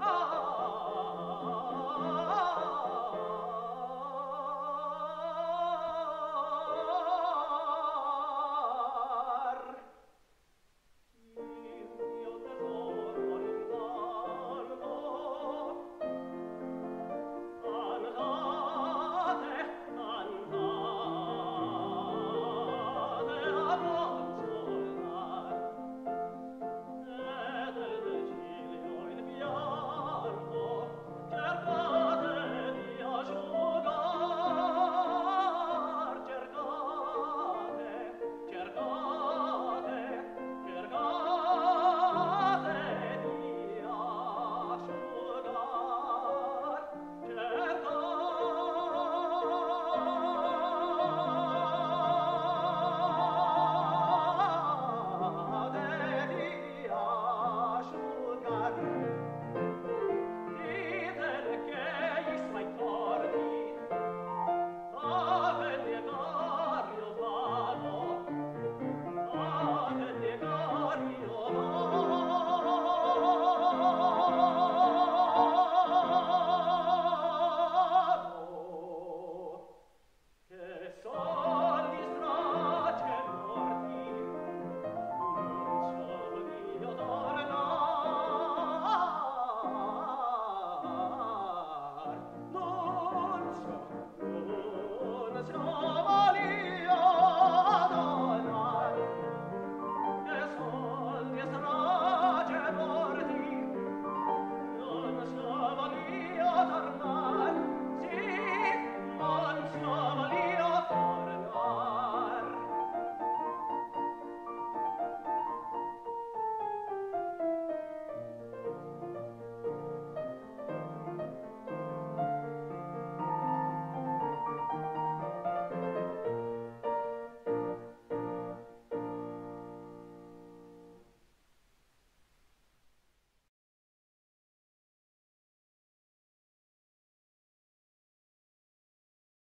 Oh.